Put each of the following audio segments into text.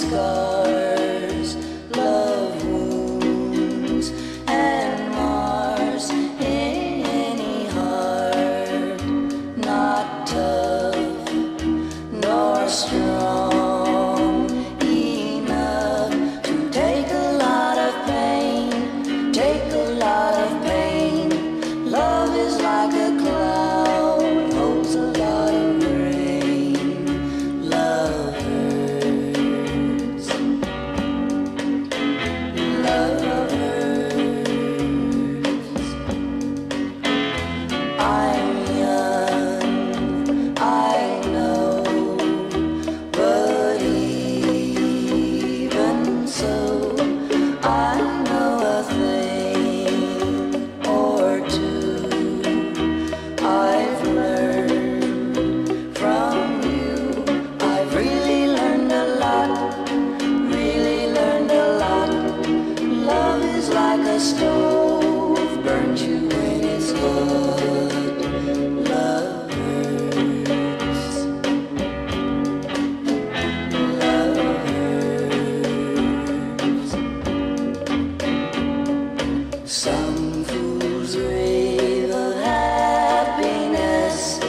Let's go. like a stove, burns you when its hood. Some fools rave of happiness.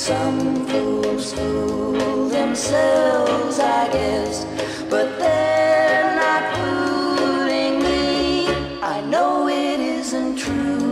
Some fools fool themselves, I guess, but they're not fooling me. I know it isn't true.